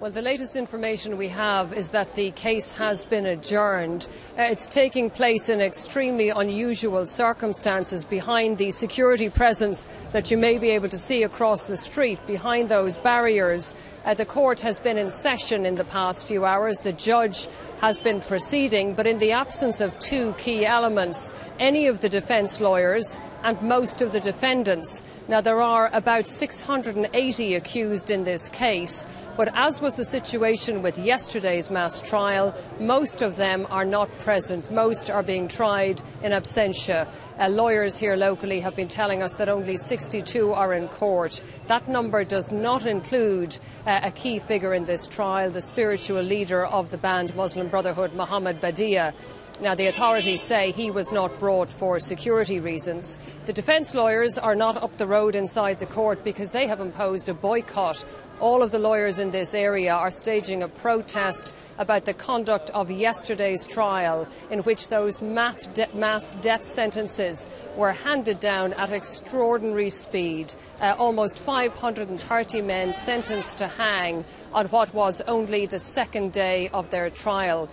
Well, the latest information we have is that the case has been adjourned. Uh, it's taking place in extremely unusual circumstances behind the security presence that you may be able to see across the street, behind those barriers. Uh, the court has been in session in the past few hours. The judge has been proceeding, but in the absence of two key elements, any of the defence lawyers and most of the defendants. Now, there are about 680 accused in this case, but as was the situation with yesterday's mass trial, most of them are not present. Most are being tried in absentia. Uh, lawyers here locally have been telling us that only 62 are in court. That number does not include uh, a key figure in this trial, the spiritual leader of the banned Muslim Brotherhood, Mohammed Badie. Now, the authorities say he was not brought for security reasons. The defence lawyers are not up the road inside the court because they have imposed a boycott. All of the lawyers in this area are staging a protest about the conduct of yesterday's trial, in which those mass death sentences were handed down at extraordinary speed. Uh, almost 530 men sentenced to hang on what was only the second day of their trial.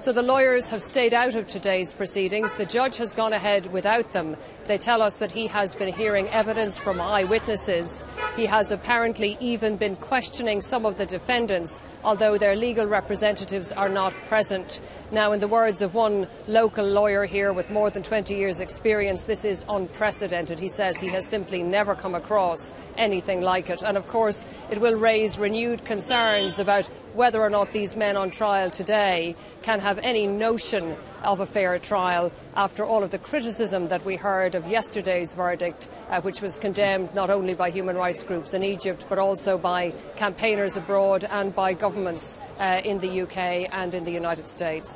So the lawyers have stayed out of today's proceedings. The judge has gone ahead without them. They tell us that he has been hearing evidence from eyewitnesses. He has apparently even been questioning some of the defendants, although their legal representatives are not present. Now, in the words of one local lawyer here with more than 20 years' experience, this is unprecedented. He says he has simply never come across anything like it. And of course, it will raise renewed concerns about whether or not these men on trial today can have any notion of a fair trial after all of the criticism that we heard of yesterday's verdict, uh, which was condemned not only by human rights groups in Egypt but also by campaigners abroad and by governments uh, in the UK and in the United States.